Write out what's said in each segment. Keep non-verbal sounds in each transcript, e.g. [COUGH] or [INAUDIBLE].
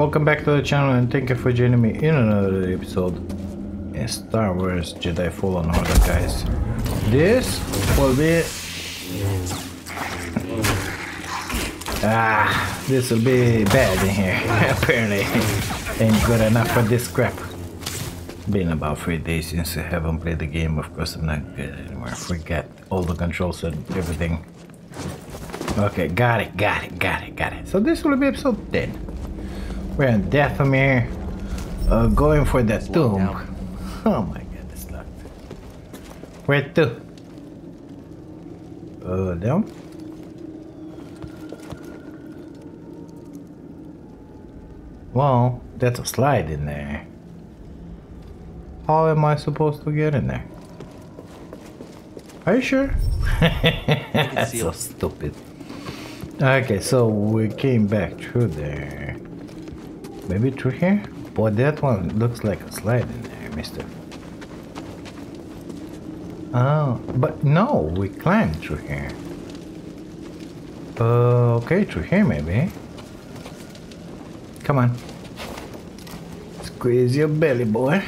welcome back to the channel and thank you for joining me in another episode in Star Wars Jedi Fallen Order guys. This will be... Ah, this will be bad in here, [LAUGHS] apparently. Ain't good enough for this crap. Been about three days since I haven't played the game, of course I'm not good anymore. Forget all the controls and everything. Okay, got it, got it, got it, got it. So this will be episode 10. We're in Dathomir, uh, going for that tomb. [LAUGHS] Oh my god, it's locked. Where to? Uh, down? Well, that's a slide in there. How am I supposed to get in there? Are you sure? [LAUGHS] That's [LAUGHS] so stupid. Okay, so we came back through there. Maybe through here? Boy, that one looks like a slide in there, mister. Oh, but no, we climbed through here. Uh, okay, through here maybe. Come on. Squeeze your belly, boy.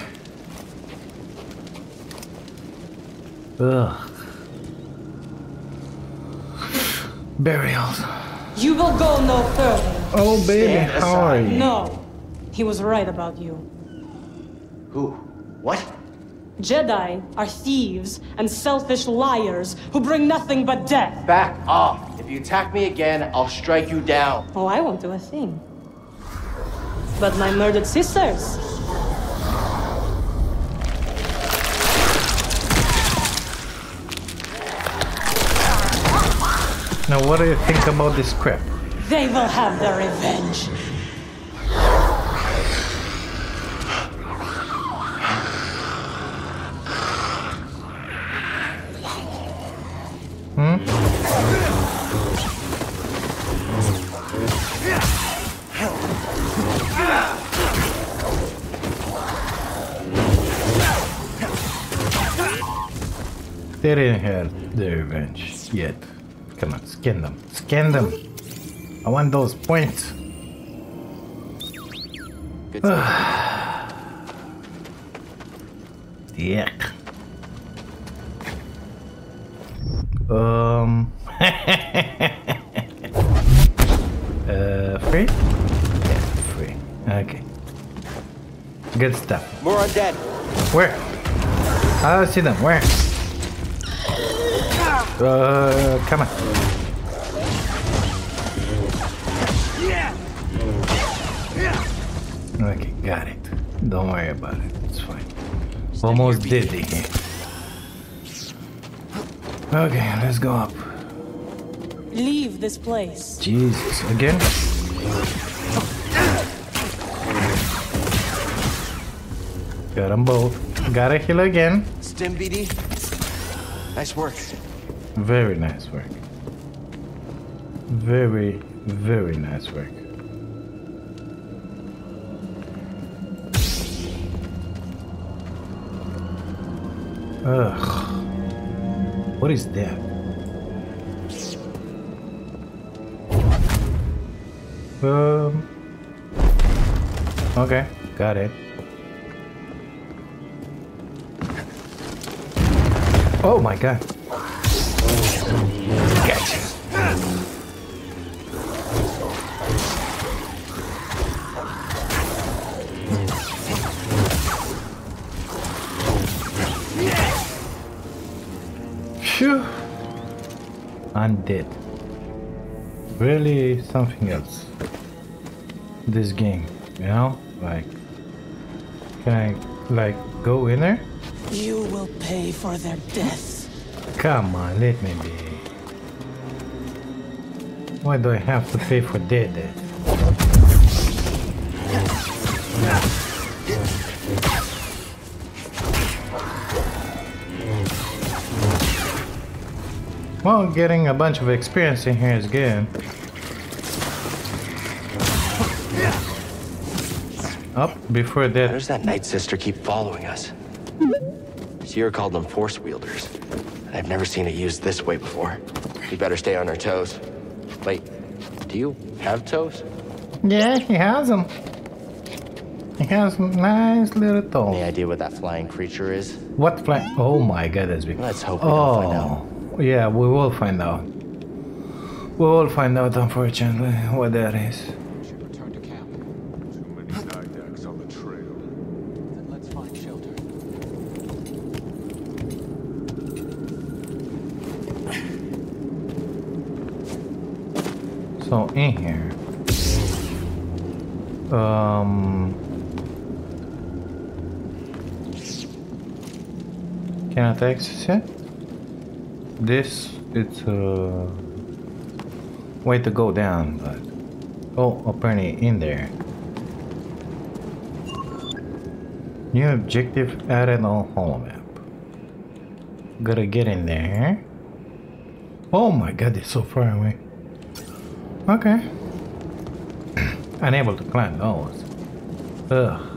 Ugh. Burials. You will go no further. Oh, baby, how are you? No. He was right about you. Who? What? Jedi are thieves and selfish liars who bring nothing but death. Back off. If you attack me again, I'll strike you down. Oh, I won't do a thing. But my murdered sisters. Now, what do you think about this crap? They will have their revenge. They didn't have their revenge yet. Come on, scan them. Scan them. I want those points. Good. [SIGHS] Yuck. Um. [LAUGHS] uh, free? Yeah, free. Okay. Good stuff. More undead. Where? I don't see them. Where? Uh, come on. Okay, got it. Don't worry about it. It's fine. Almost did it here. Okay, let's go up. Leave this place. Jesus, again? Got them both. Gotta heal again. Stim BD. Nice work. Very nice work. Very, very nice work. Ugh. What is that? Um. Okay, got it. Oh my god. Undead. Really something else. This game, you know? Like, can I, like, go in there? You will pay for their death. Come on, let me be. Why do I have to pay for dead? Well, getting a bunch of experience in here is good. Up before How that. does that Night Sister keep following us? Cere called them Force Wielders. And I've never seen it used this way before. We better stay on our toes. Wait, do you have toes? Yeah, he has them. It has nice little toes. Any idea what that flying creature is? What flying? Oh my god, that's big. Let's hope we don't find Oh, yeah, we will find out. We will find out, unfortunately, what that is. So in here, um, cannot access it. This it's a way to go down, but oh, apparently in there. New objective added on holomap. Gotta get in there. Oh my god, it's so far away. Okay. [CLEARS THROAT] Unable to climb those. Ugh.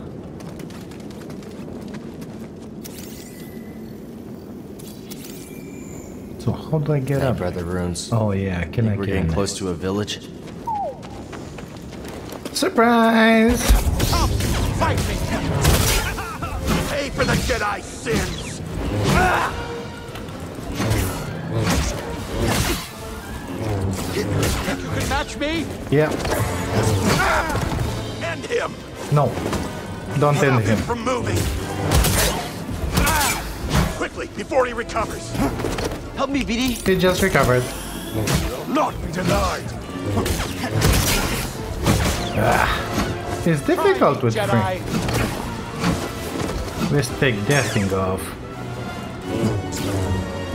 So how do I get I've up? read the runes. Oh yeah, can I We're getting close to a village. Surprise! Fight me! Pay for the Jedi sins! You can match me? Yeah. Ah, end him! No. Don't Stop end him him. from moving! Ah, quickly, before he recovers! Help me, BD. He just recovered. Not be denied! Ah, it's difficult with Jedi. free. Let's take that thing off.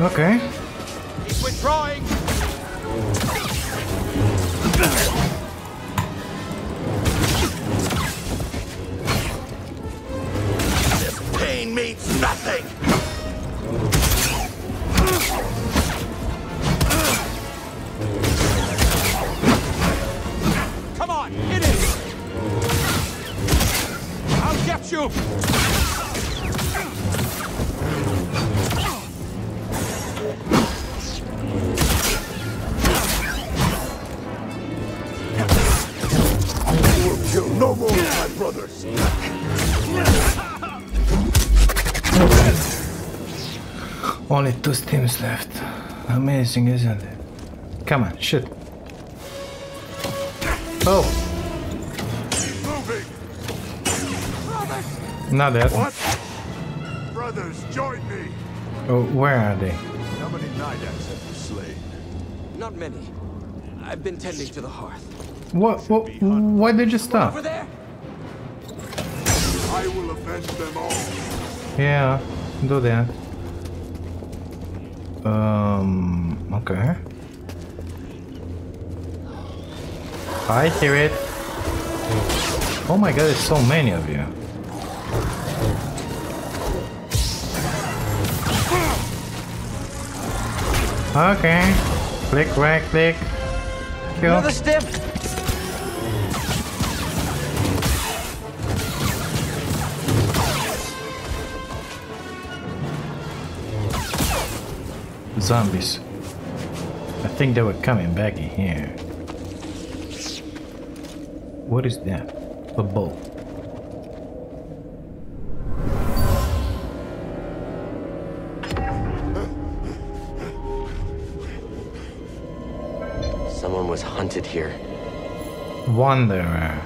Okay. He's withdrawing. This pain means nothing! I'll you. You will kill no more my brothers! Only two stims left. Amazing, isn't it? Come on, shoot. Oh, not that. What? Brothers, join me! Oh, where are they? How many Nydaks have you slain? Not many. I've been tending to the hearth. What? what why did you stop? Over there! I will avenge them all! Yeah, do that. Um, okay. I hear it. Oh my god, there's so many of you. Okay. Click, right click. Kill. Another stiff. Zombies. I think they were coming back in here. What is that? A bow. Was here. Wanderer.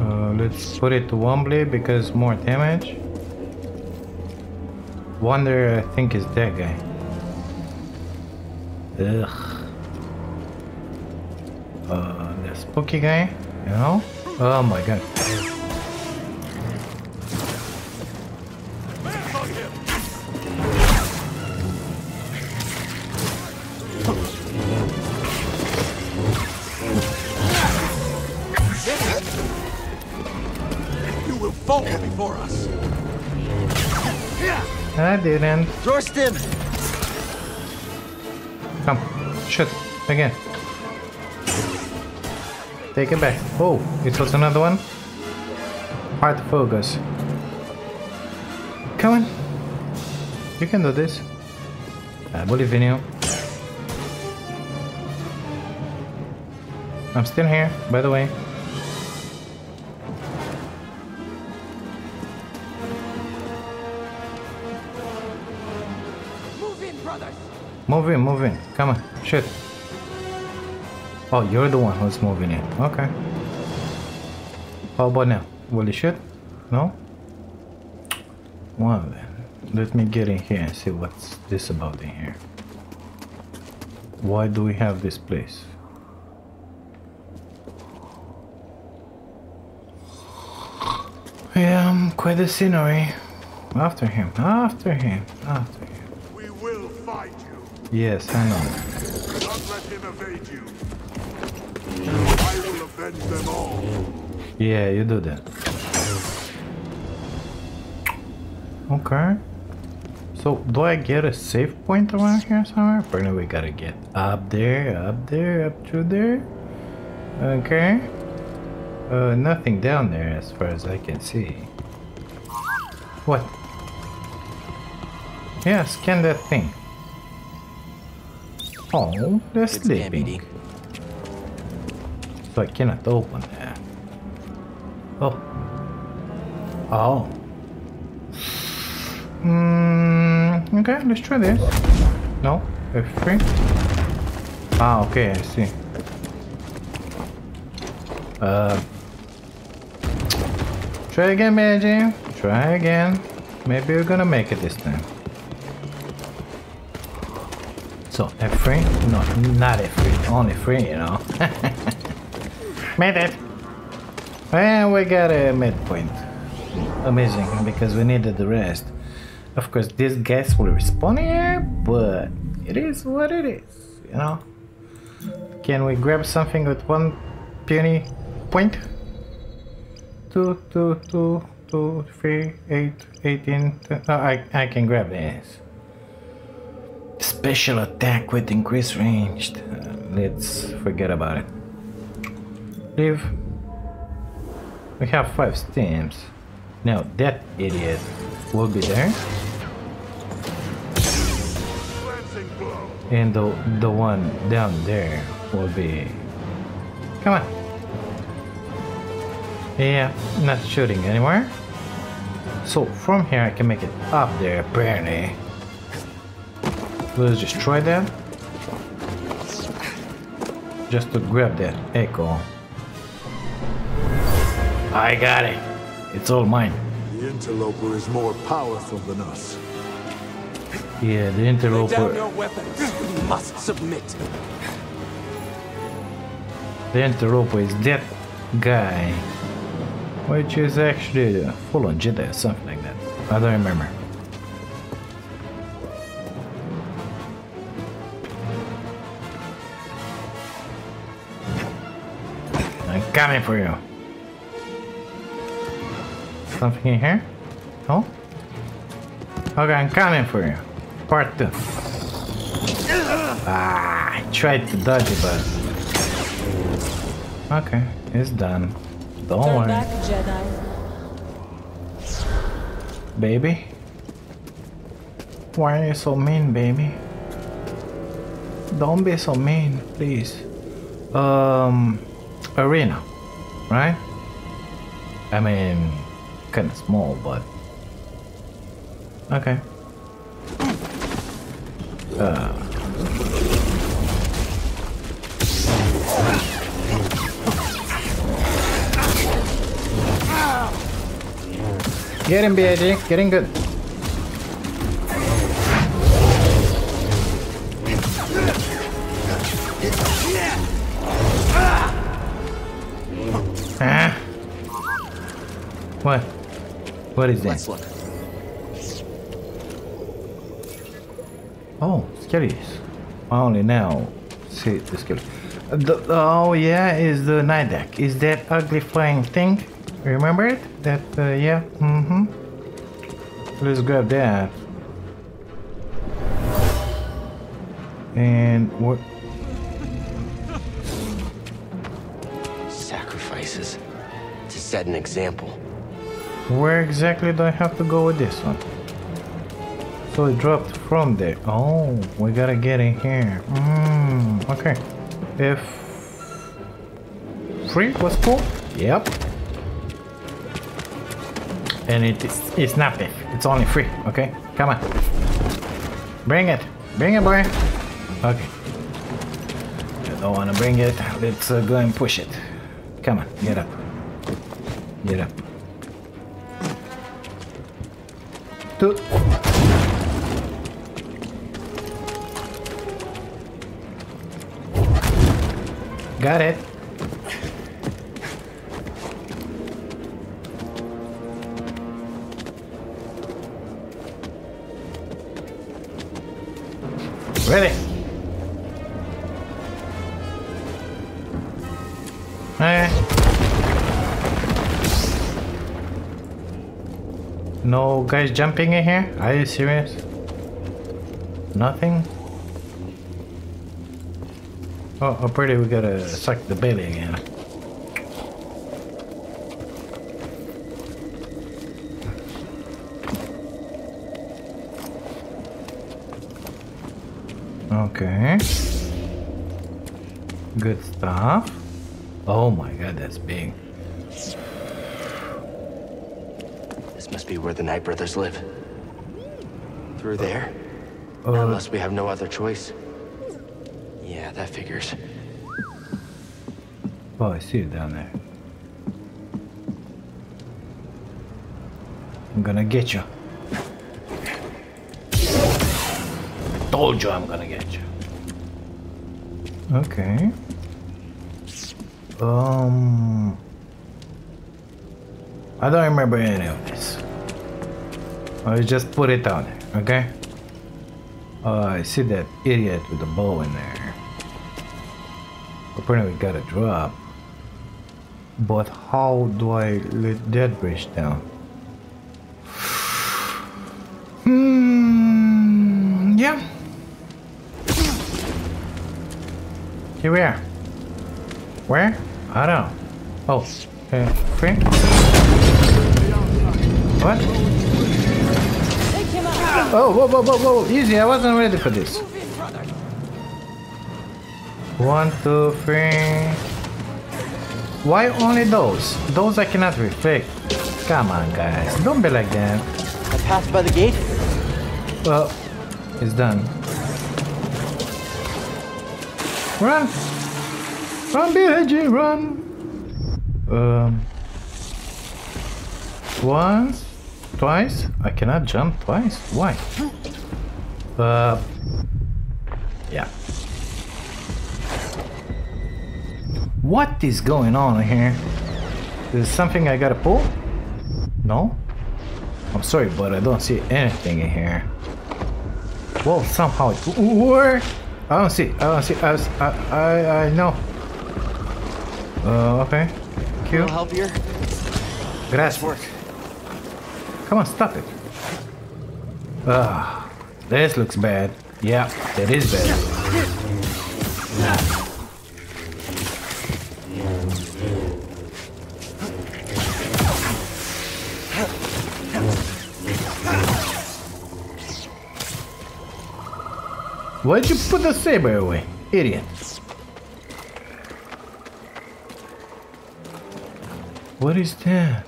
Uh, let's put it to blade because more damage. Wanderer, I think, is that guy. Ugh. Uh, the spooky guy, you know? Oh my god. I didn't. Dorstim! Come, shoot again. Take it back. Oh, it was another one. Hard focus. Come on. You can do this. I believe in you. I'm still here, by the way. Shoot. Oh, you're the one who's moving it. Okay. How about now? Will you shoot? No? Well then, let me get in here and see what's this about in here. Why do we have this place? Yeah, quite the scenery. After him, after him, after him. We will find you. Yes, I know. Evade you. I will avenge them all. Yeah, you do that. Okay. So, do I get a safe point around here somewhere? Apparently we gotta get up there, up there, up to there. Okay. Uh, nothing down there as far as I can see. What? Yeah, scan that thing. Oh, they're Good scan, sleeping. BD. So I cannot open that. Oh. Oh. Hmm. Okay, let's try this. No? F3? Ah, okay, I see. Uh. Try again, Magic. Try again. Maybe we're gonna make it this time. So, F3? No, not F3. Only free, you know. [LAUGHS] Made it! And we got a midpoint. Amazing, because we needed the rest. Of course, these guys will respawn here, but it is what it is, you know? Can we grab something with one puny point? Two, two, two, two, three, eight, eighteen. Oh, I, I can grab this. Special attack with increased range. Uh, let's forget about it. Leave. We have five stims. Now that idiot will be there. And the, the one down there will be... Come on. Yeah, not shooting anymore. So from here I can make it up there apparently. Let's just try that. Just to grab that echo. I got it. It's all mine. The interloper is more powerful than us. Yeah, the interloper. Lay down your weapons. You must submit. The interloper is that guy. Which is actually a full on Jedi or something like that. I don't remember. Coming for you. Something in here? No? Okay, I'm coming for you. Part two. Ah, I tried to dodge it, but Okay, it's done. Don't Turn worry, back, Jedi. baby. Why are you so mean, baby? Don't be so mean, please. Um, arena, right? I mean, kind of small, but okay. Uh. Get him, BAG. Getting good. What? What is that? Let's look. Oh, skellies. Only now. See the skelly. Uh, The, oh yeah, is the Nydak. Is that ugly flying thing? Remember it? That uh, yeah. Mm-hmm. Let's grab that. And what? Sacrifices. To set an example. Where exactly do I have to go with this one? So it dropped from there. Oh, we gotta get in here. Mm, okay. If free was cool. Yep. And it is it's not if. It's only free. Okay, come on. Bring it. Bring it, boy. Okay. I don't want to bring it. Let's uh, go and push it. Come on, get up. Get up. Got it. Ready. No guys jumping in here? Are you serious? Nothing? Oh, oh pretty we gotta suck the belly again. Okay. Good stuff. Oh my god, that's big. This must be where the Night Brothers live. Through there? Uh, Unless we have no other choice. Yeah, that figures. oh, I see it down there. I'm gonna get you. I Told you I'm gonna get you. Okay. Um. I don't remember any of this. I just put it there, okay? Uh, I see that idiot with the bow in there. Apparently we got a drop. But how do I let that bridge down? Hmm, yeah. Here we are. Where? I don't know. Oh, uh, free? What? Take him out! Oh, whoa, whoa, whoa, whoa, easy, I wasn't ready for this. Move in, brother. One, two, three. Why only those? Those I cannot reflect. Come on, guys, don't be like that. I passed by the gate? Well, it's done. Run! Run, BG, run! Um. Once, twice. I cannot jump twice. Why? Uh. Yeah. What is going on here? Is something I gotta pull? No? I'm sorry, but I don't see anything in here. Well, somehow it worked. I don't see. I don't see. I I, I, I know. Uh, okay. I'll help here. Gracias. Work. Come on, stop it. Ah, this looks bad. Yeah, that is bad. Why'd you put the saber away, idiot? What is that?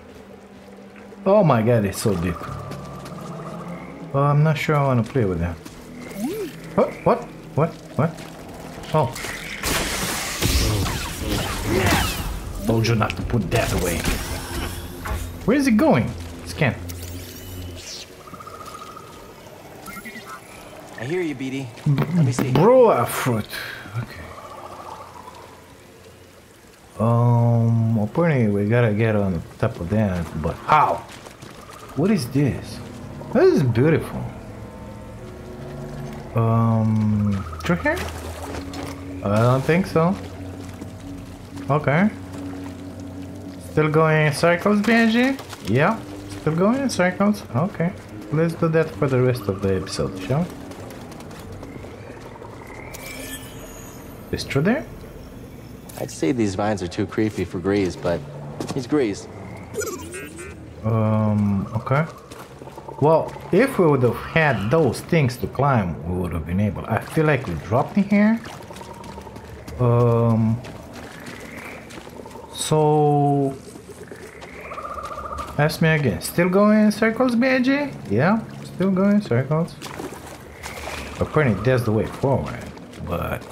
Oh my god, it's so deep. Oh, I'm not sure I want to play with that. What? What? What? What? Oh. Told you not to put that away. Where is it going? Scan. I hear you, BD. Let me see. Broa fruit. Apparently we gotta get on top of that, but how? What is this? This is beautiful. Um, through here? I don't think so. Okay. Still going in circles, BNG? Yeah, still going in circles. Okay. Let's do that for the rest of the episode, shall we? Is through there? I'd say these vines are too creepy for Greez, but he's Greez. Um, okay. Well, if we would have had those things to climb, we would have been able. I feel like we dropped in here. Um. So. Ask me again. Still going in circles, BG? Yeah, still going in circles. Apparently, that's the way forward. but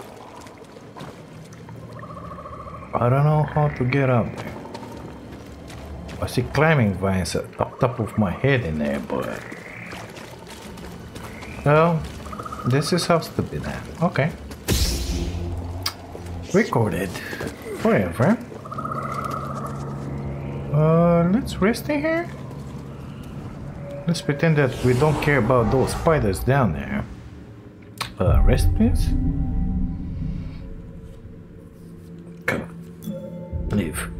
I don't know how to get up there. I see climbing vines up top of my head in there, but well, this is how stupid I am. Okay. Recorded forever. Uh, let's rest in here. Let's pretend that we don't care about those spiders down there. Uh, rest please. Leave.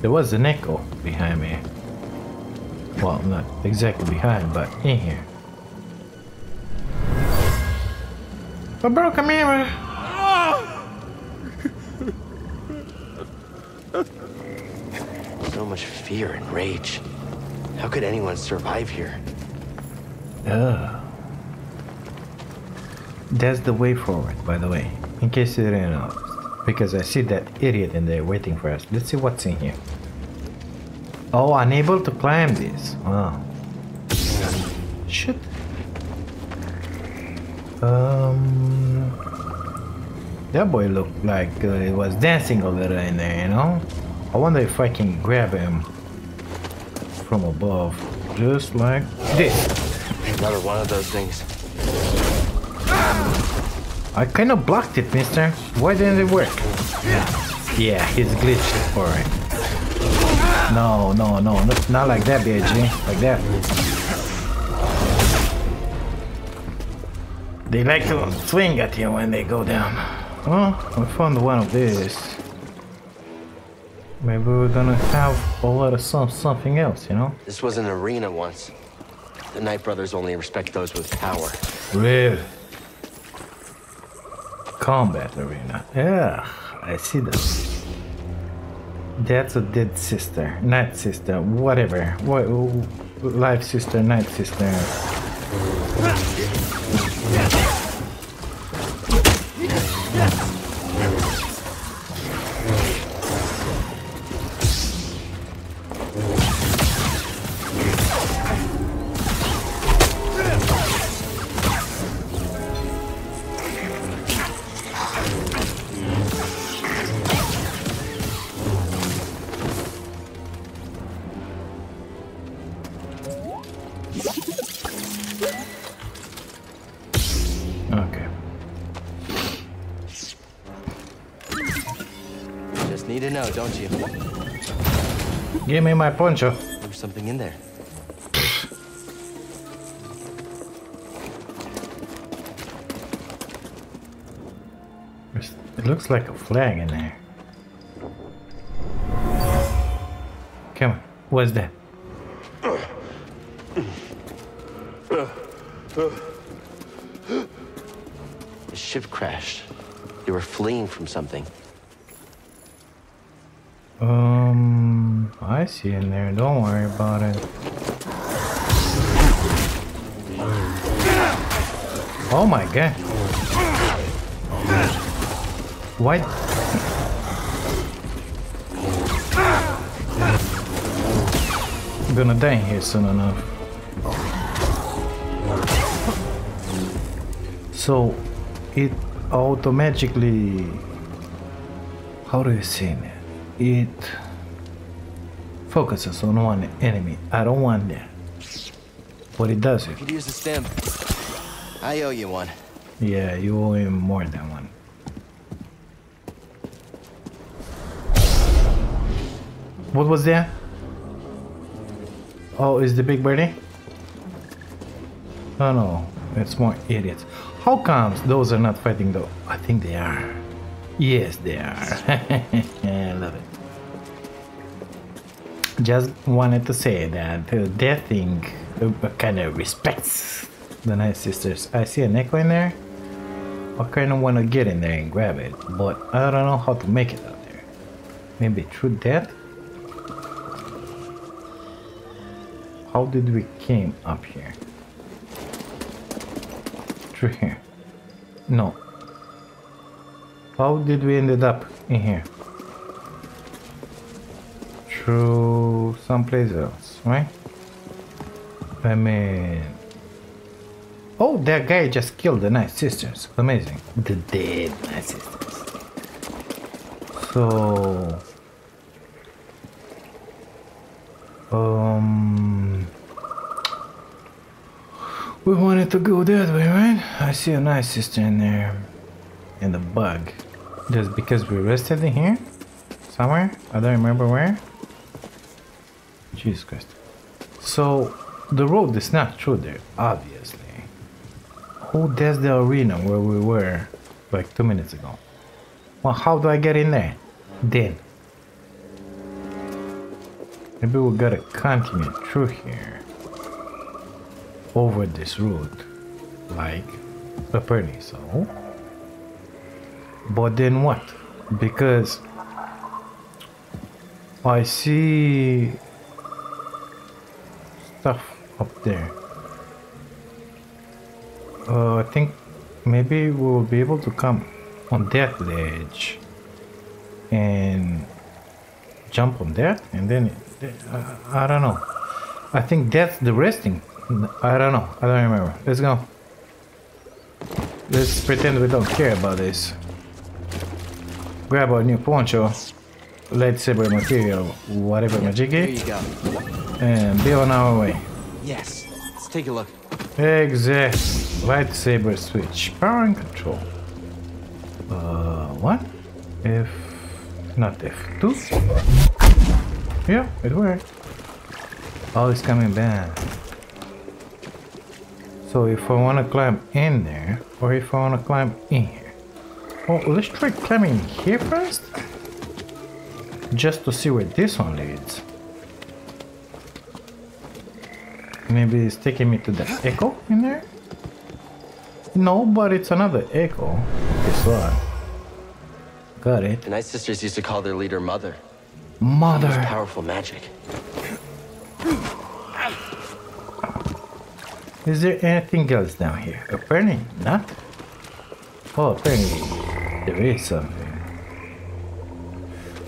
There was an echo behind me. Well, not exactly behind, but in here. A broken mirror. Much fear and rage. How could anyone survive here? Oh. That's the way forward, by the way. In case you didn't know. Because I see that idiot in there waiting for us. Let's see what's in here. Oh, unable to climb this. Wow. Shit. Um, that boy looked like uh, he was dancing a little in there, you know? I wonder if I can grab him from above. Just like this. Another one of those things. I kind of blocked it, mister. Why didn't it work? Yeah, he's glitched. Alright. No, no, no, not, not like that, BG. Like that. They like to swing at you when they go down. Oh, I found one of these. Maybe we're gonna have a lot of some something else, you know? This was an arena once. The Night Brothers only respect those with power. Really? Combat arena. Yeah, I see that. That's a dead sister, night sister, whatever. What, life sister, night sister. Just need to know, don't you? Give me my poncho. There's something in there. It looks like a flag in there. Come on. What's that? The ship crashed. They were fleeing from something. I see in there. Don't worry about it. Oh my god. What? I'm gonna die here soon enough. So, it automatically. How do you say that? It focuses on one enemy. I don't want that. But it does it. Could use a stim. I owe you one. Yeah, you owe him more than one. What was that? Oh, is the big birdie? Oh no, it's more idiots. How comes those are not fighting though? I think they are. Yes, they are. [LAUGHS] Just wanted to say that uh, that thing kind of respects the Night Sisters. I see an echo in there. I kind of want to get in there and grab it, but I don't know how to make it out there. Maybe through that? How did we came up here? Through here. No. How did we ended up in here? Through someplace else, right? I mean... Oh, that guy just killed the Night Sisters. Amazing. The dead Night Sisters. So... Um... We wanted to go that way, right? I see a Night Sister in there. And a bug. Just because we rested in here? Somewhere? I don't remember where. Jesus Christ. So, the road is not through there, obviously. Oh, that's the arena where we were like two minutes ago. Well, how do I get in there? Then. Maybe we gotta continue through here. Over this road. Like a penny, so. But then what? Because I see stuff up there. Uh, I think maybe we'll be able to come on that ledge and jump on that and then uh, I don't know. I think that's the resting. I don't know. I don't remember. Let's go. Let's pretend we don't care about this. Grab our new poncho, lightsaber material, whatever magic it, you go. and be on our way. Yes. Let's take a look. Exact. Lightsaber switch. Power and control. Uh, what? F... Not F2? Yeah, it worked. Oh, it's coming back. So if I want to climb in there, or if I want to climb in here. Oh, let's try climbing here first. Just to see where this one leads. Maybe it's taking me to the echo in there? No, but it's another echo. This one. Got it. The Night Sisters used to call their leader Mother. Mother. Powerful magic. Is there anything else down here? Apparently not. Oh, apparently there is something.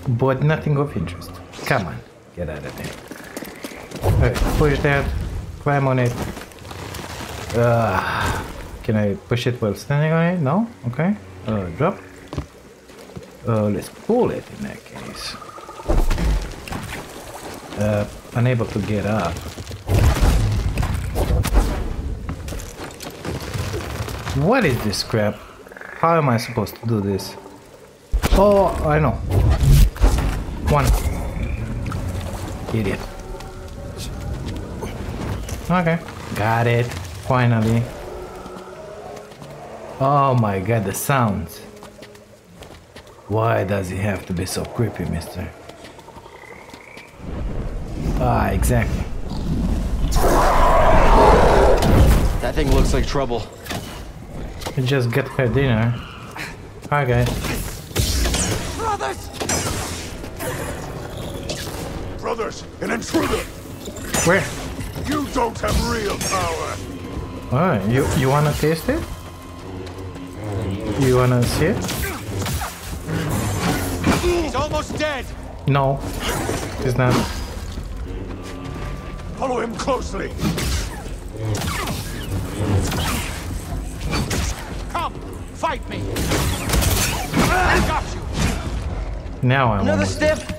But nothing of interest. Come on, get out of there. Alright, push that. Climb on it. Uh, can I push it while standing on it? No? Okay. Uh, drop. Uh, let's pull it in that case. Uh, unable to get up. What is this crap? How am I supposed to do this? Oh, I know. One. Idiot. Okay. Got it. Finally. Oh my god, the sounds. Why does he have to be so creepy, mister? Ah, exactly. That thing looks like trouble. You just get her dinner. Hi, guys. An intruder! Where? You don't have real power! Oh, you you wanna taste it? You wanna see it? He's almost dead! No, he's not. Follow him closely! Come! Fight me! I got you! Now I Another want. step!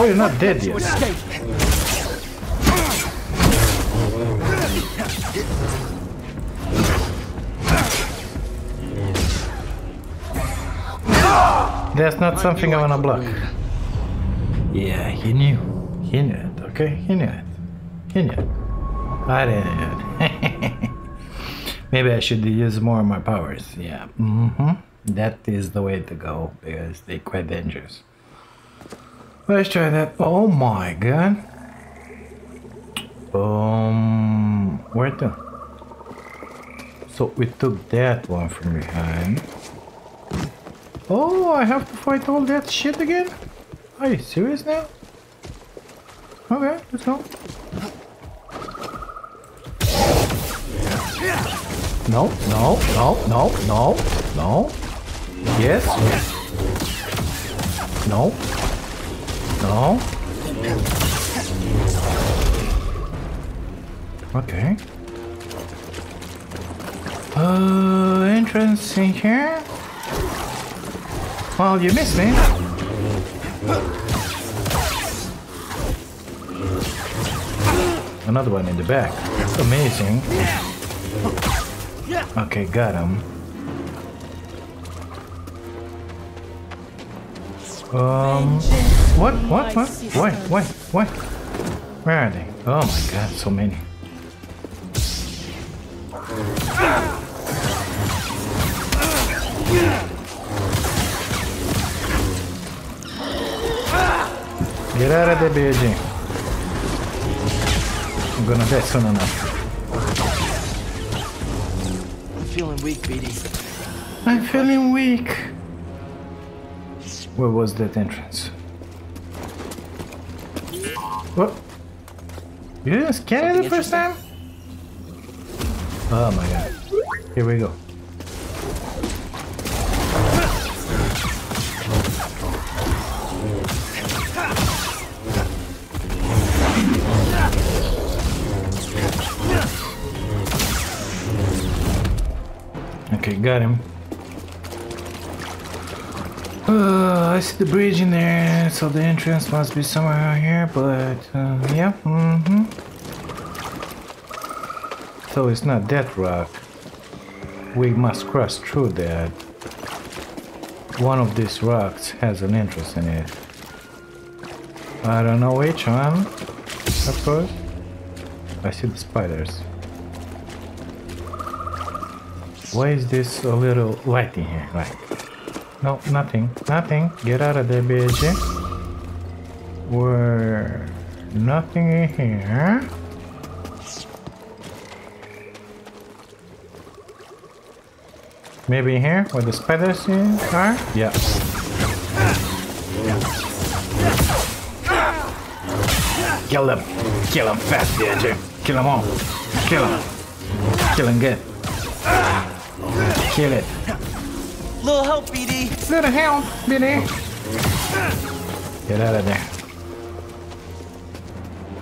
Oh, you're not dead yet. That's not something I wanna block. Yeah, he knew. He knew it, okay? He knew it. He knew it. I didn't. [LAUGHS] Maybe I should use more of my powers. Yeah. Mm-hmm. That is the way to go because they're quite dangerous. Let's try that. Oh my god. Um, where to? So we took that one from behind. Oh, I have to fight all that shit again? Are you serious now? Okay, let's go. No, no, no, no, no, no. Yes. No. No. Okay. Uh, entrance in here? Well, you missed me. Another one in the back. Amazing. Okay, got him. Um, what, what, what? Wait, wait, wait. Where are they? Oh my god, so many. Get out of there, BD. I'm gonna die soon enough. I'm feeling weak, BD. I'm feeling weak. Where was that entrance? What? You didn't scan it the first time? Oh my god. Here we go. Okay, got him. Uh, I see the bridge in there, so the entrance must be somewhere around here, but uh, yeah, mm-hmm. So it's not that rock. We must cross through that. One of these rocks has an entrance in it. I don't know which one, of course. I see the spiders. Why is this a little light in here? Like, no, nothing, nothing. Get out of there, bitch. We're nothing in here. Maybe in here where the spiders are? Yeah. Kill them. Kill them fast, bitch. Kill them all. Kill them. Kill them good. Kill it. Little help, BD. Little help, Billy. Get out of there.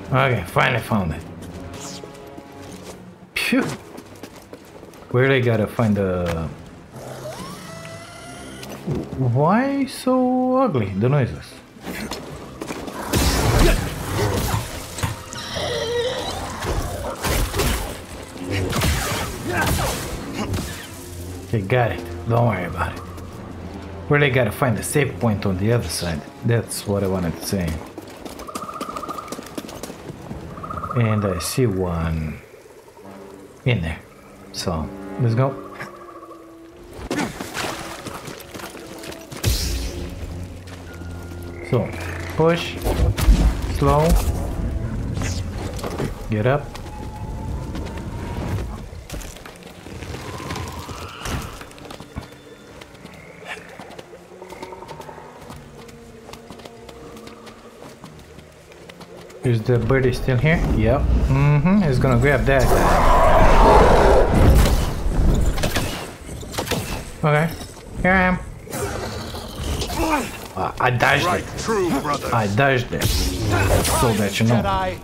Okay, finally found it. Phew. Where they gotta find the... Why so ugly, the noises? Okay, got it. Don't worry about it. They gotta find a save point on the other side. That's what I wanted to say. And I see one in there. So, let's go. So, push, slow, get up. Is the birdie still here? Yep. Mm-hmm. He's gonna grab that. Okay. Here I am. Uh, I dodged Right, it. true, brother. I dodged it. So that you know. Jedi.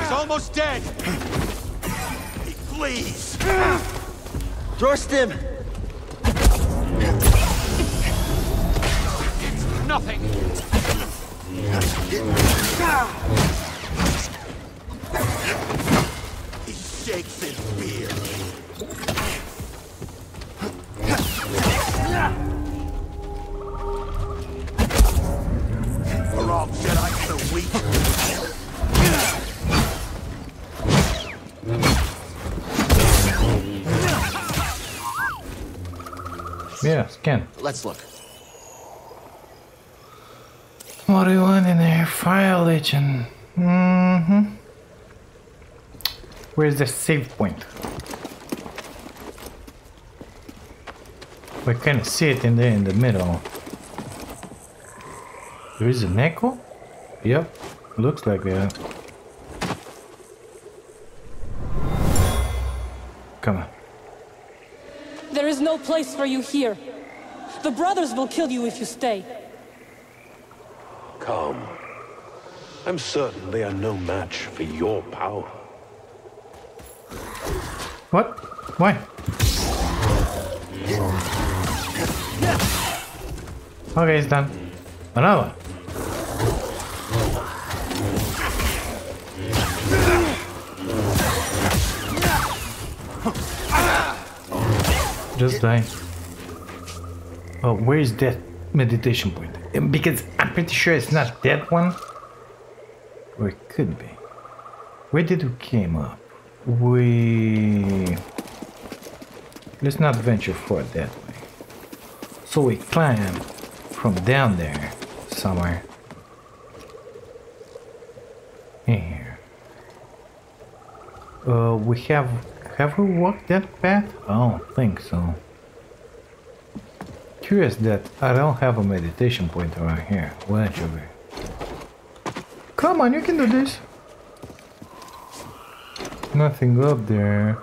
He's almost dead. Please. Dorstim! Nothing. Where's the save point? I kind of see it in there in the middle. There is an echo? Yep, looks like that. Come on. There is no place for you here. The brothers will kill you if you stay. Come. I'm certain they are no match for your power. What? Why? Okay, it's done. Another one. Just die. Oh, where is that meditation point? Because I'm pretty sure it's not that one. Or it could be. Where did we came up? We... Let's not venture forward that way. So we climb from down there somewhere. In here. Uh, we have... Have we walked that path? I don't think so. Curious that I don't have a meditation point around here. Where should we? Come on, you can do this. Nothing up there.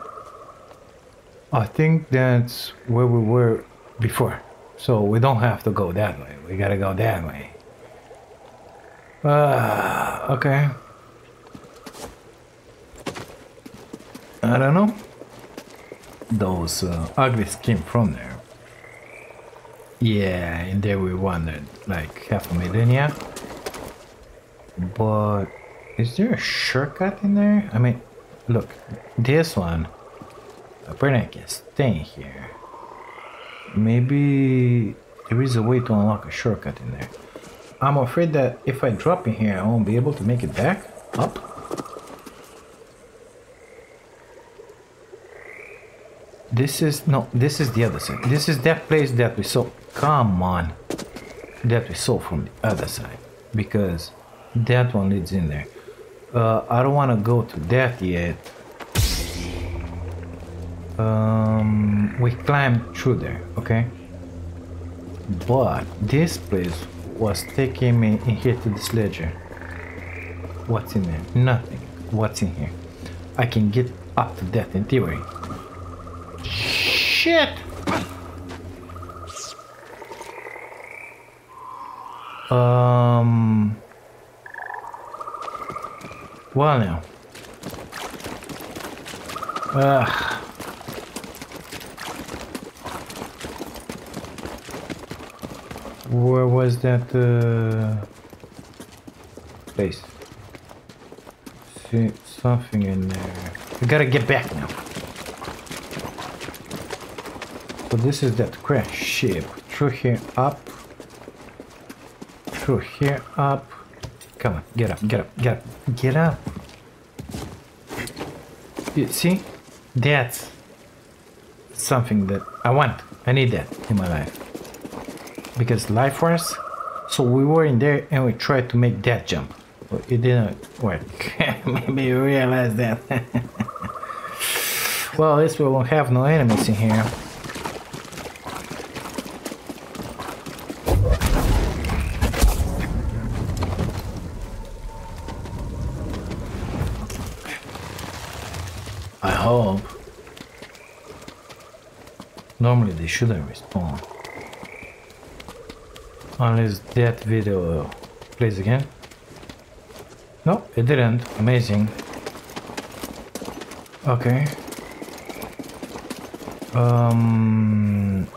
I think that's where we were before. So we don't have to go that way. We gotta go that way. Ah, okay. I don't know. Those uh, uglies came from there. Yeah, and there we wandered like half a millennia. But is there a shortcut in there? I mean, look, this one. Apparently I can stay here. Maybe there is a way to unlock a shortcut in there. I'm afraid that if I drop in here, I won't be able to make it back up. This is no, this is the other side. This is that place that we saw. Come on, that we saw from the other side because that one leads in there. Uh, I don't want to go to death yet. Um, we climbed through there, okay? But this place was taking me in here to this ledger. What's in there? Nothing. What's in here? I can get up to death in theory. Shit! Um. Well now. Ugh. Where was that uh, place? See something in there. We gotta get back now. So this is that crash ship. Through here up. Through here up. Come on, get up, get up, get up, get up. You see? That's something that I want. I need that in my life. Because life force. So we were in there and we tried to make that jump. But it didn't work. [LAUGHS] Maybe you realize that. [LAUGHS] well, at least we won't have no enemies in here. I hope. Normally they shouldn't respawn. Unless that video plays again. No, it didn't. Amazing. Okay. Um,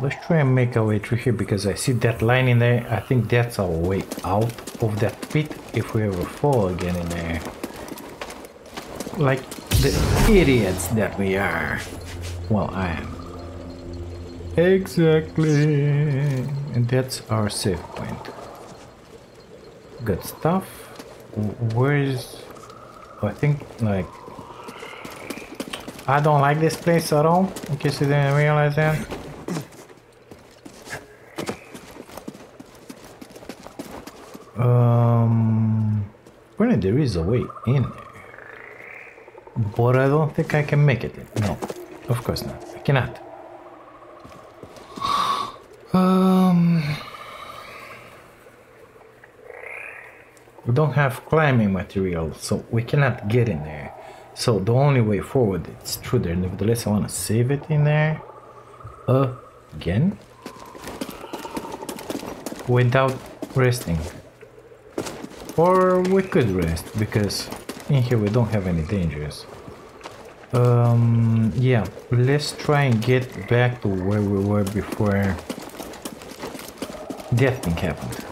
let's try and make our way through here because I see that line in there. I think that's our way out of that pit if we ever fall again in there. Like the idiots that we are. Well, I am. Exactly. And that's our save point. Good stuff. Where is... oh, I think, like... I don't like this place at all, in case you didn't realize that. Um... Apparently there is a way in there. But I don't think I can make it. No, of course not. I cannot. Um, we don't have climbing material, so we cannot get in there. So the only way forward is through there. Nevertheless, I want to save it in there again without resting. Or we could rest because in here we don't have any dangers. Um, yeah, let's try and get back to where we were before that thing happened.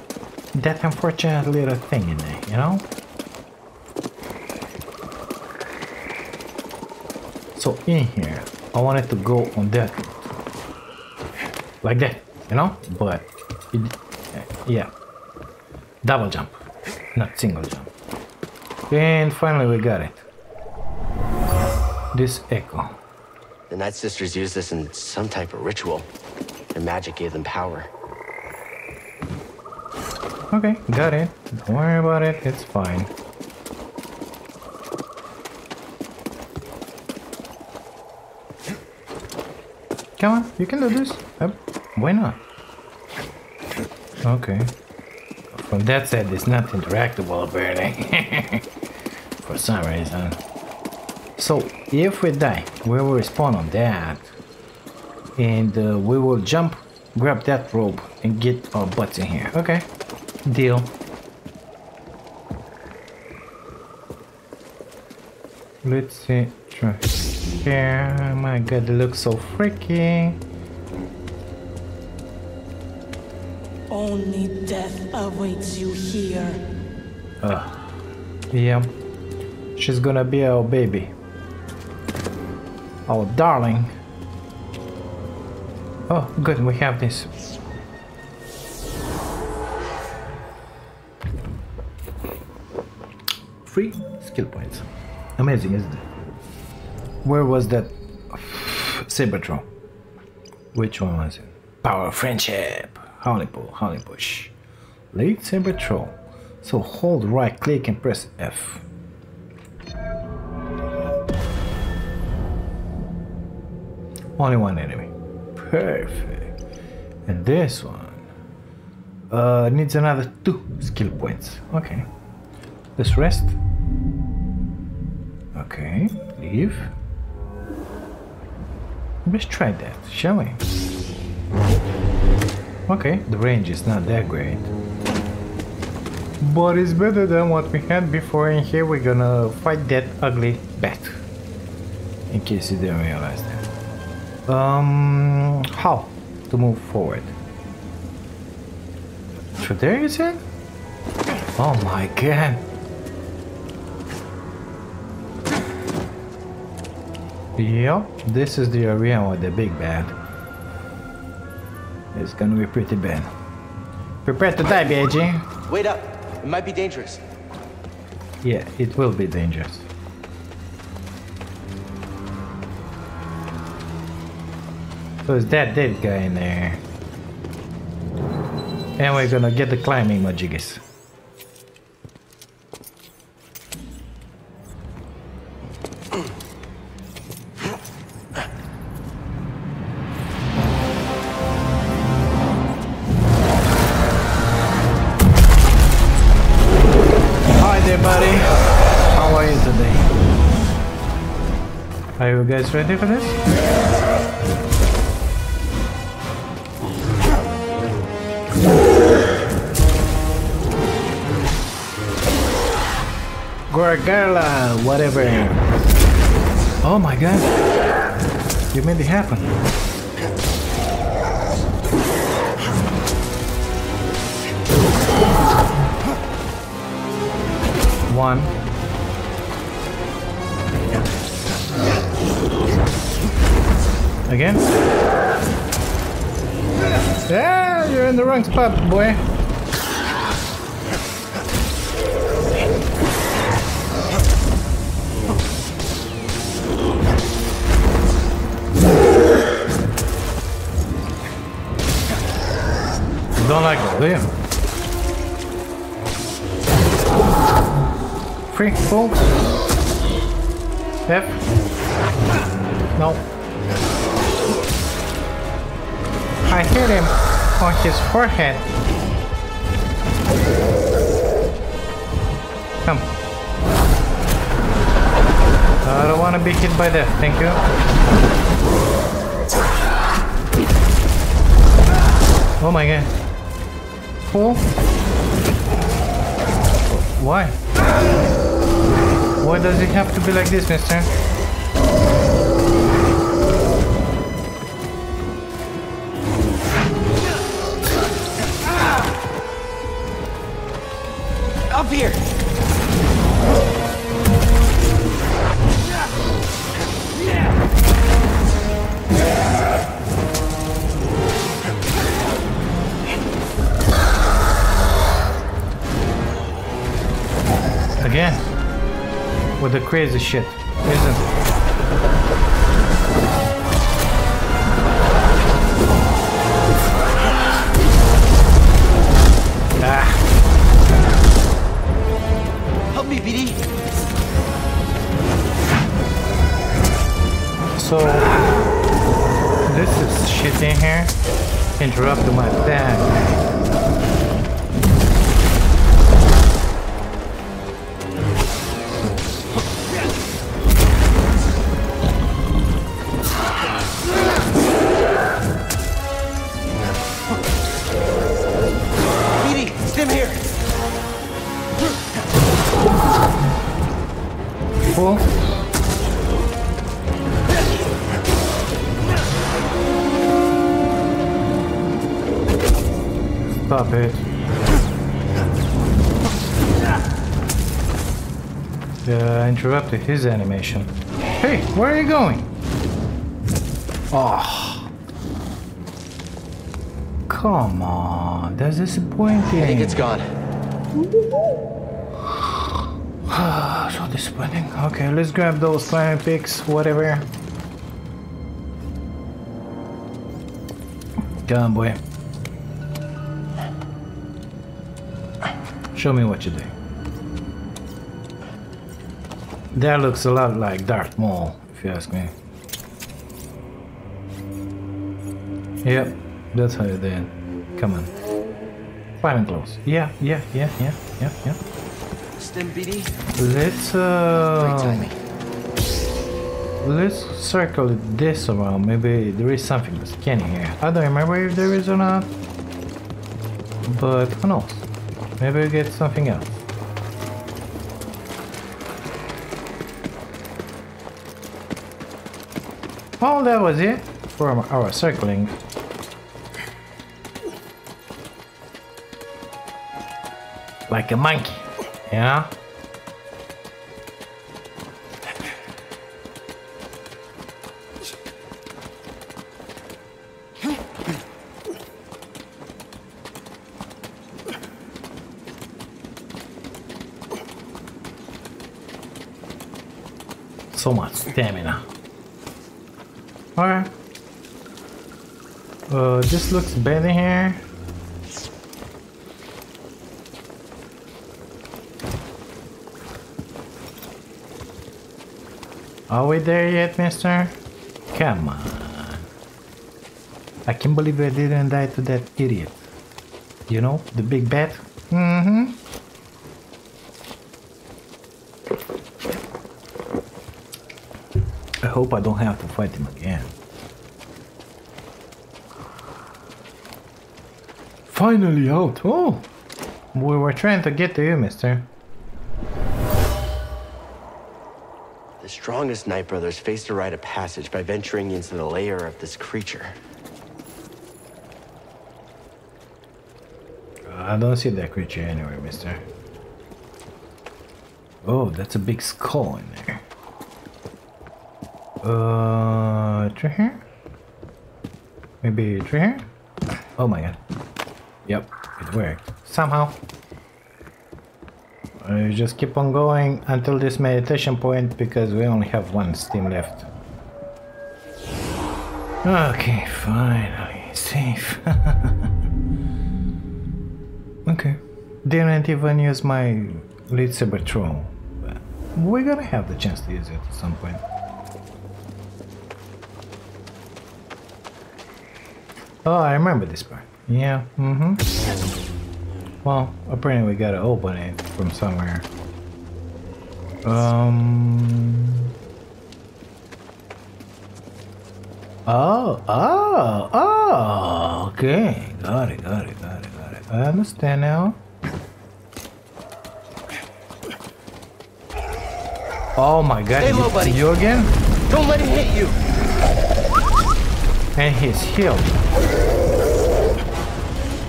That unfortunate little thing in there, you know? So in here, I wanted to go on that like that, you know? But, it, yeah, double jump, not single jump. And finally we got it. This echo. The Night Sisters used this in some type of ritual. Their magic gave them power. Okay, got it. Don't worry about it, it's fine. Come on, you can do this. Uh, why not? Okay. From that side, it's not interactable apparently. [LAUGHS] For some reason. So, if we die, we will respawn on that. And uh, we will jump, grab that rope, and get our butts in here. Okay. Deal. Let's see. Try. Yeah, my god, it looks so freaky. Only death awaits you here. Uh, Yeah. She's gonna be our baby. Our darling. Oh, good, we have this. Free skill points. Amazing, isn't it? Where was that saber throw? Which one was it? Power of friendship. Holly push. Late saber throw. So hold right click and press F. Only one enemy. Perfect. And this one uh, needs another two skill points. Okay. Let's rest. Okay, leave. Let's try that, shall we? Okay, the range is not that great. But it's better than what we had before and here we're gonna fight that ugly bat. In case you didn't realize that. Um, how to move forward? Through there you said? Oh my god. Yep, this is the area with the big bad. It's gonna be pretty bad. Prepare to die, BD. Wait up. It might be dangerous. Yeah, it will be dangerous. So it's that dead guy in there. And we're gonna get the climbing majigis. Hi there, buddy. How are you today? Are you guys ready for this? Gorgara, whatever. Oh my god. You made it happen. One. Again? Yeah, you're in the wrong spot, boy. Don't like that, do you? Free, full. F. No. I hit him on his forehead. Come. I don't want to be hit by that. Thank you. Oh my god. Fool? Why? Why does it have to be like this, mister? Up here! Crazy shit, isn't it? Ah, Help me, BD! so this is shit in here. Interrupt my bag. Fool. Stop it. Uh, interrupted his animation. Hey, where are you going? Oh. Come on, that's disappointing. I think it's gone. So disappointing. Okay, let's grab those planet picks, whatever. Come boy. Show me what you do. That looks a lot like Darth Maul, if you ask me. Yep, that's how you did. Come on. Fine and close. Yeah, yeah, yeah, yeah, yeah, yeah. Stim, BD? Let's Great uh, let's circle this around. Maybe there is something to scan here. I don't remember if there is or not, but who knows? Maybe we get something else. Oh, that was it from our circling. Like a monkey, yeah. So much stamina. Alright. Uh, this looks better here. Are we there yet, mister? Come on. I can't believe I didn't die to that idiot. You know, the big bat? Mm-hmm. I hope I don't have to fight him again. Finally out! Oh! We were trying to get to you, mister. Strongest Night Brothers faced a rite of passage by venturing into the lair of this creature. I don't see that creature anywhere, mister. Oh, that's a big skull in there. Uh, through here? Maybe through here? Oh my god. Yep, it worked. Somehow. I just keep on going until this meditation point because we only have one stim left. Okay, finally, safe. [LAUGHS] okay. Didn't even use my lightsaber throw. but We're gonna have the chance to use it at some point. Oh, I remember this part. Yeah, mm-hmm. Well, apparently we gotta open it from somewhere. Um. Oh, oh, oh, okay. Got it, got it, got it, got it. I understand now. Oh my god, Stay you, low, buddy. you again? Don't let it hit you! And he's healed.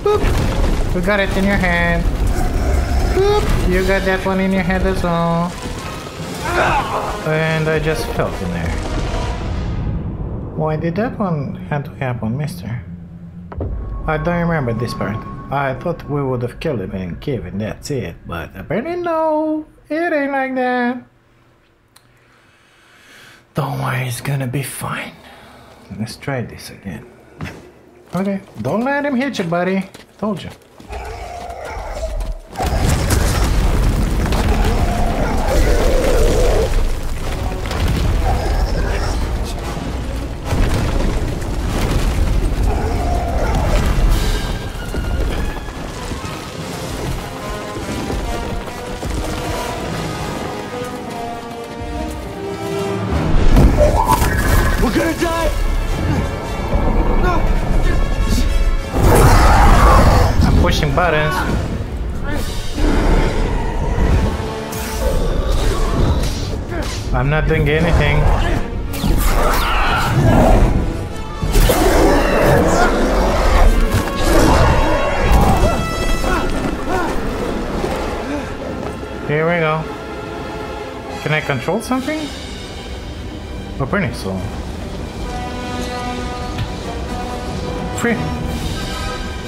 Boop. You got it in your hand. Boop. You got that one in your head as well. And I just fell in there. Why did that one have to happen, mister? I don't remember this part. I thought we would have killed him and that's it, but apparently no, it ain't like that. Don't worry, it's gonna be fine. Let's try this again. [LAUGHS] Okay, don't let him hit you, buddy. Told you. I'm not doing anything. Here we go. Can I control something? Oh, Apparently so. Free.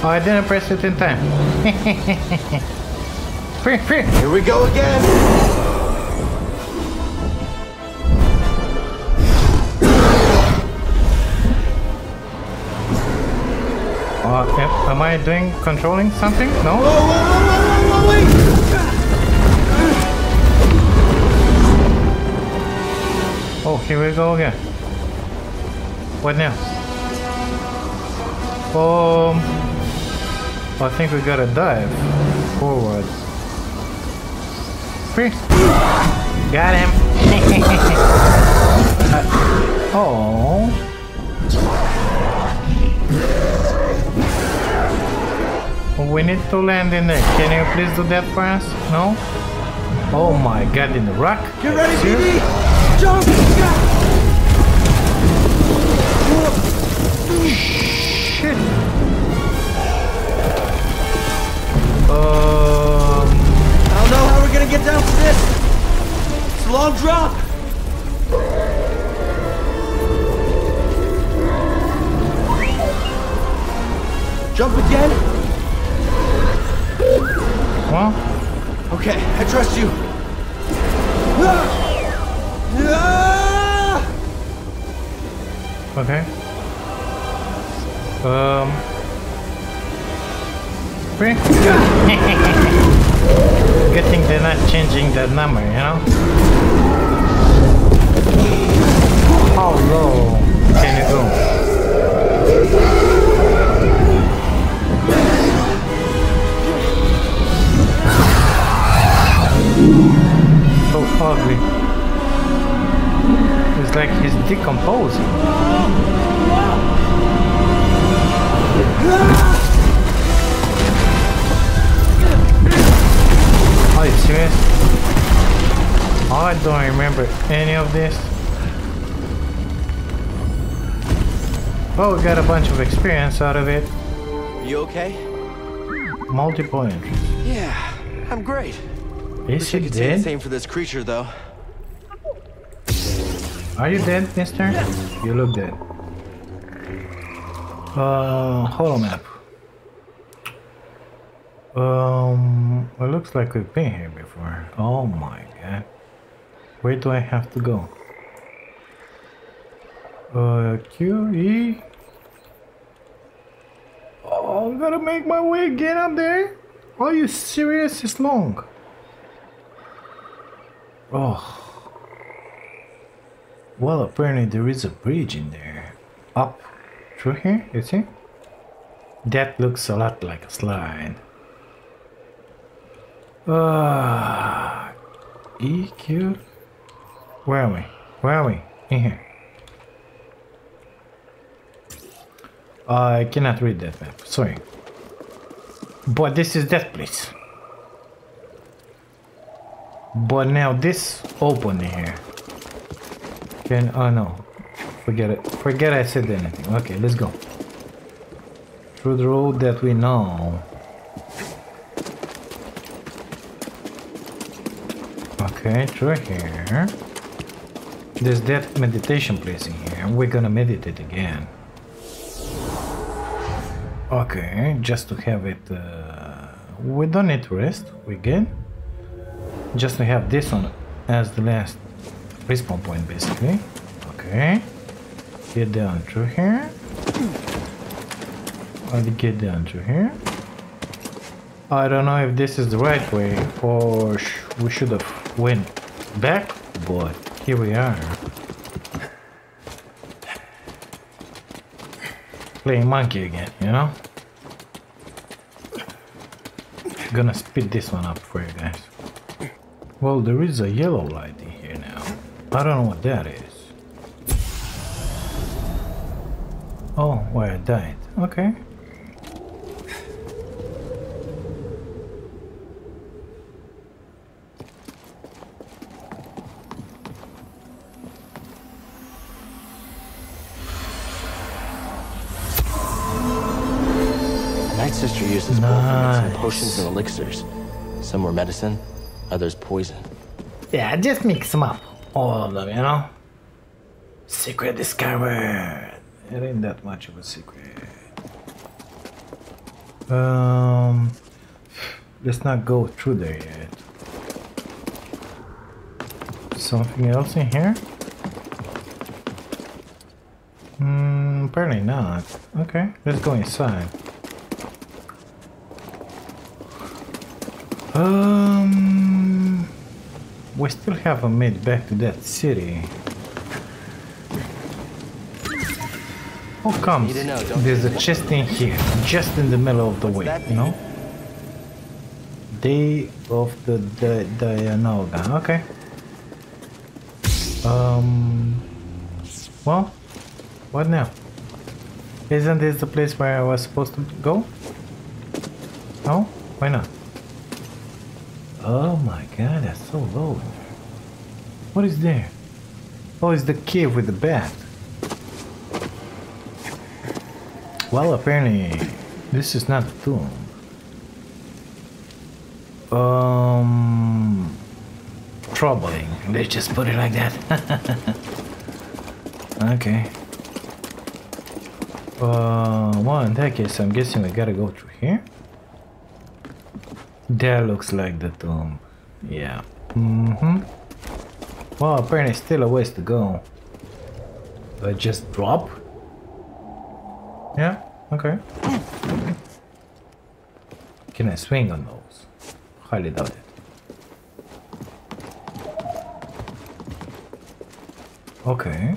Oh, I didn't press it in time. [LAUGHS] free, free. Here we go again! Am, I doing controlling something? No? Whoa, whoa, whoa, whoa, whoa, wait! Oh, here we go again. What now? Um, I think we gotta dive forward. Free. Got him. [LAUGHS] Uh, oh. We need to land in there. Can you please do that for us? No? Oh my god, in the rock? Get ready? BB! Jump! Shit. Um, I don't know how we're gonna get down from this! It's a long drop! Jump again? Well, Okay, I trust you. Okay. Um. [LAUGHS] Good thing they're not changing the number, you know? How low can you go? So ugly. It's like he's decomposing. Are you serious? Oh, I don't remember any of this. Oh, we got a bunch of experience out of it. You okay? Multiple entries. Yeah, I'm great. Is Wish I he could say the dead? same for this creature, though. Are you dead, mister? You look dead. Uh, holo map. Um, it looks like we've been here before. Oh my god. Where do I have to go? Uh, Q, E? Oh, I gotta make my way again up there? Are you serious? It's long. Oh. Well, apparently there is a bridge in there. Up through here, you see? That looks a lot like a slide. Ah, E, Q. Where are we? Where are we? In here. I cannot read that map, sorry. But this is that place. But now this open here. Can, oh no. Forget it. Forget I said anything. Okay, let's go. Through the road that we know. Okay, through here. There's that meditation place in here. We're gonna meditate again. Okay, just to have it... Uh, we don't need to rest. We good. Just to have this one as the last respawn point, basically. Okay. Get down through here. And get down through here. I don't know if this is the right way or we should have went back, but here we are. Playing monkey again, you know? Gonna speed this one up for you guys. Well, there is a yellow light in here now. I don't know what that is. Oh, where I died. Okay. Night Sister uses both to make some Nice. potions and elixirs. Some were medicine, others poison. Yeah, just mix them up. All of them, you know? Secret discovered. It ain't that much of a secret. Um, let's not go through there yet. Something else in here? Hmm, apparently not. Okay, let's go inside. Um, we still haven't made back to that city. How comes know, there's a chest in here, just in the middle of the way, you know? Day of the the Dianoga. Okay. Um. Well, what now? Isn't this the place where I was supposed to go? No? Why not? Oh my god, that's so low. in there. What is there? Oh, it's the cave with the bat. Well, apparently, this is not a tomb. Um, troubling. Let's just put it like that. [LAUGHS] okay. Uh, well, in that case, I'm guessing we gotta go through here. That looks like the tomb. Yeah. Mm-hmm. Well, apparently still a ways to go. Do I just drop? Yeah, okay. Can I swing on those? Highly doubt it. Okay.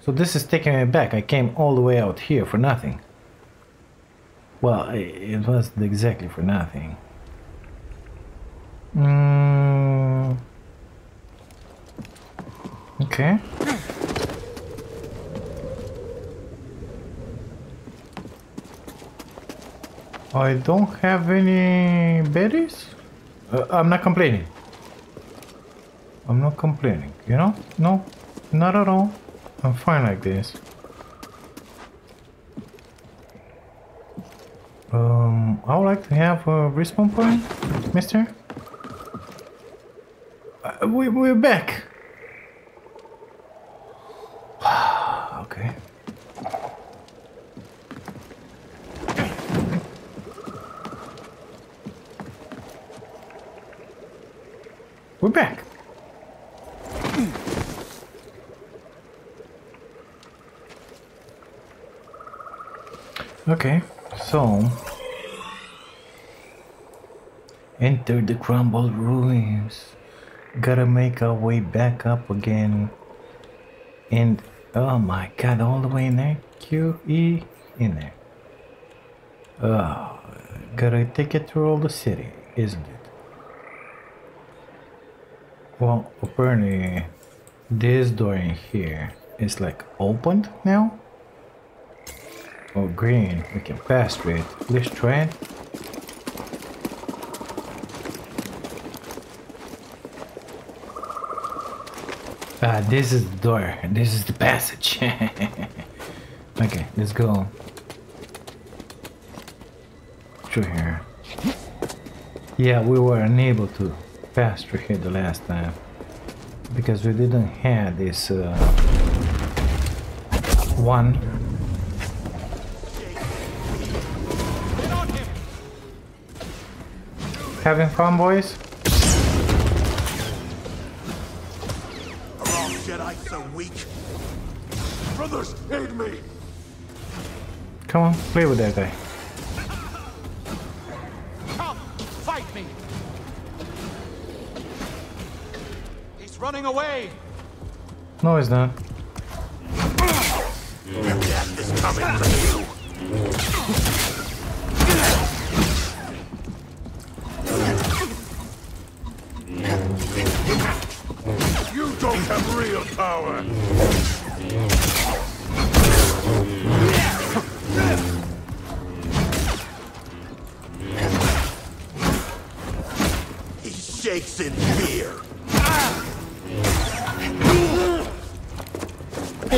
So this is taking me back. I came all the way out here for nothing. Well, it was exactly for nothing. Mm. Okay. I don't have any berries. Uh, I'm not complaining. I'm not complaining, you know? No, not at all. I'm fine like this. Um, I would like to have a respawn point, mister. We, we're back. [SIGHS] okay. We're back. Okay, so enter the crumbled ruins. Gotta make our way back up again. And oh my god, all the way in there. Q E in there. Oh, gotta take it through all the city, isn't it? Well, apparently this door in here is like opened now. Oh, green. We can pass through it. Let's try it. Ah, this is the door. This is the passage. [LAUGHS] okay, let's go through here. Yeah, we were unable to pass through here the last time because we didn't have this uh, one. Having fun, boys? Jedi so weak? Brothers, aid me! Come on, play with that guy. Come, fight me! He's running away! No, he's not. Death is coming for you!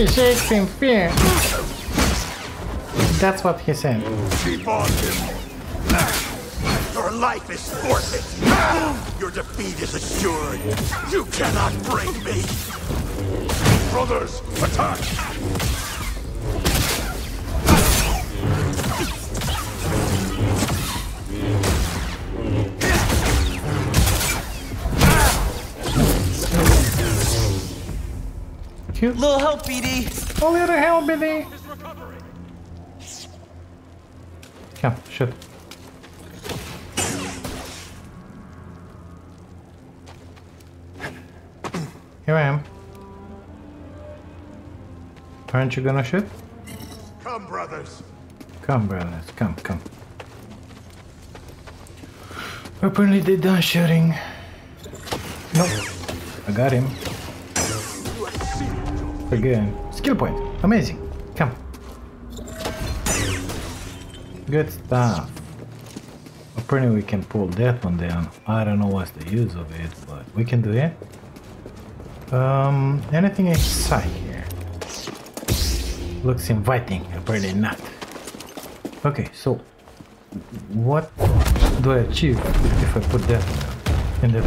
In fear. That's what he said. Keep on him. Your life is forfeit. Your defeat is assured. You cannot break me. Brothers, attack! Cute. Little help, BD. A little help, Billy. Come, shoot. Here I am. Aren't you gonna shoot? Come, brothers. Come, brothers, come, come. Apparently they're done shooting. Nope. I got him. Good. Skill point. Amazing. Come. Good stuff. Apparently we can pull that one down. I don't know what's the use of it, but we can do it. Um, anything inside here? Looks inviting. Apparently not. Okay, so what do I achieve if I put that in the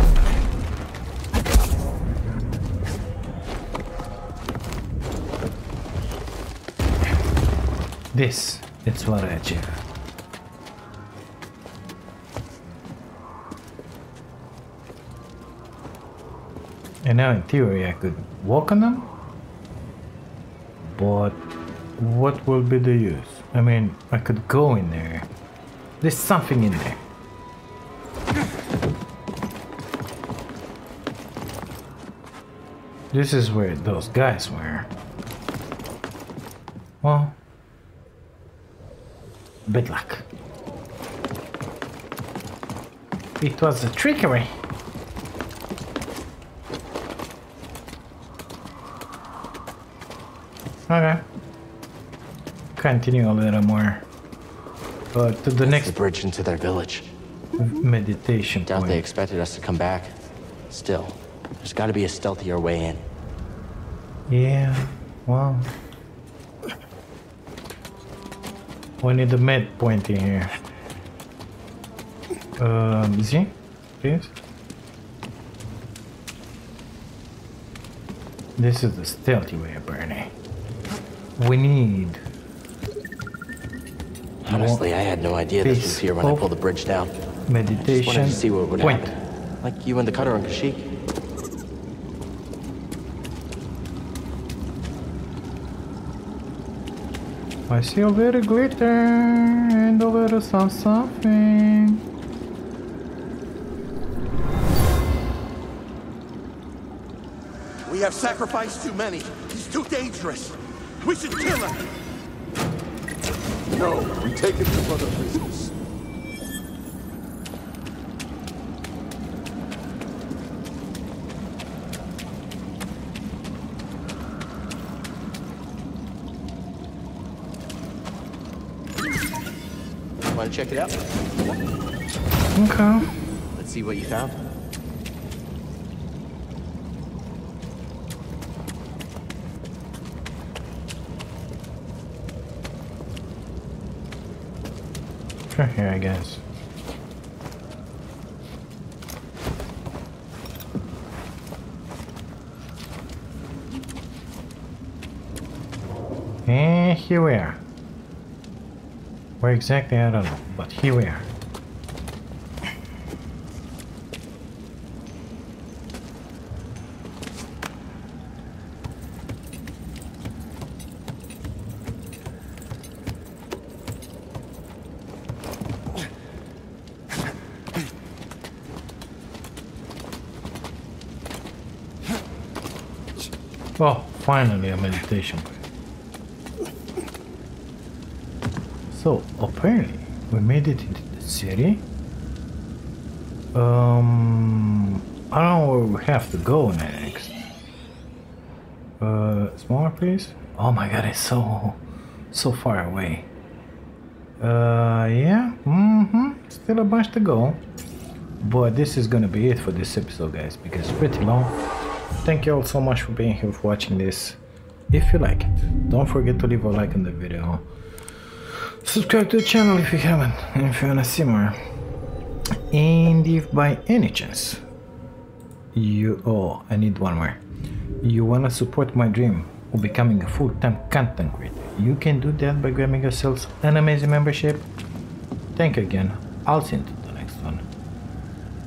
This, it's what I achieve. And now in theory I could walk on them? But what will be the use? I mean, I could go in there. There's something in there. This is where those guys were. Well, bad luck. It was a trickery. Okay. Continue a little more. Uh, to the The next bridge into their village. meditation Doubt they expected us to come back. Still, there's got to be a stealthier way in. Yeah, well. We need a med point in here. Um, Z, please. This is the stealthy way, Bernie. We need Honestly, I had no idea this was here when I pulled the bridge down. Just wanted meditation to see what would point. happen. Like you and the cutter on Kashyyyk. I see a little glitter and a little some something. We have sacrificed too many. He's too dangerous. We should kill him. No, we take it to brother Viscus. To check it out? Okay. Let's see what you found. Sure, here I guess. And here we are. Where exactly, I don't know, but here we are. Well, finally a meditation. So, apparently, we made it into the city. Um, I don't know where we have to go next. Uh, smaller place? Oh my god, it's so, so far away. Uh, yeah, mm-hmm, still a bunch to go. But this is gonna be it for this episode, guys, because it's pretty long. Thank you all so much for being here, for watching this. If you like it, don't forget to leave a like on the video. Subscribe to the channel if you haven't, and if you wanna see more. And if by any chance you oh I need one more. You wanna support my dream of becoming a full-time content creator, you can do that by grabbing yourselves an amazing membership. Thank you again. I'll see you to the next one.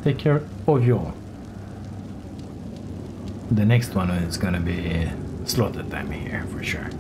Take care of you all. The next one is gonna be slaughter time here for sure.